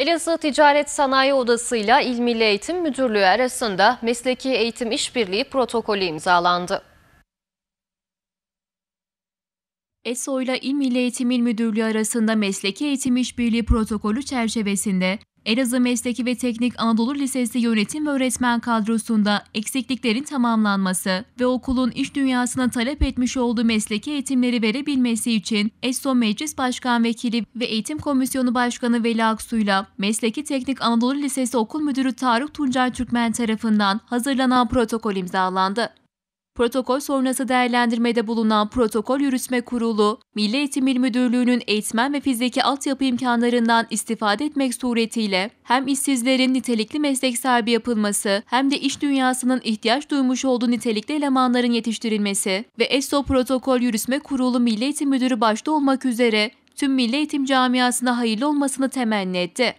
Elazığ Ticaret Sanayi Odası ile İl Milli Eğitim Müdürlüğü arasında mesleki eğitim işbirliği protokolü imzalandı. ESO ile İl Milli Eğitim İl Müdürlüğü arasında mesleki eğitim işbirliği protokolü çerçevesinde Elazığ Mesleki ve Teknik Anadolu Lisesi yönetim ve öğretmen kadrosunda eksikliklerin tamamlanması ve okulun iş dünyasına talep etmiş olduğu mesleki eğitimleri verebilmesi için ESO Meclis Başkan Vekili ve Eğitim Komisyonu Başkanı Veli Aksu'yla Mesleki Teknik Anadolu Lisesi Okul Müdürü Tarık Tuncay Türkmen tarafından hazırlanan protokol imzalandı. Protokol sonrası değerlendirmede bulunan Protokol Yürütme Kurulu, Milli Eğitim İl Müdürlüğü'nün eğitmen ve fiziki altyapı imkanlarından istifade etmek suretiyle hem işsizlerin nitelikli meslek sahibi yapılması hem de iş dünyasının ihtiyaç duymuş olduğu nitelikli elemanların yetiştirilmesi ve ESO Protokol Yürütme Kurulu Milli Eğitim Müdürü başta olmak üzere tüm milli eğitim camiasına hayırlı olmasını temenni etti.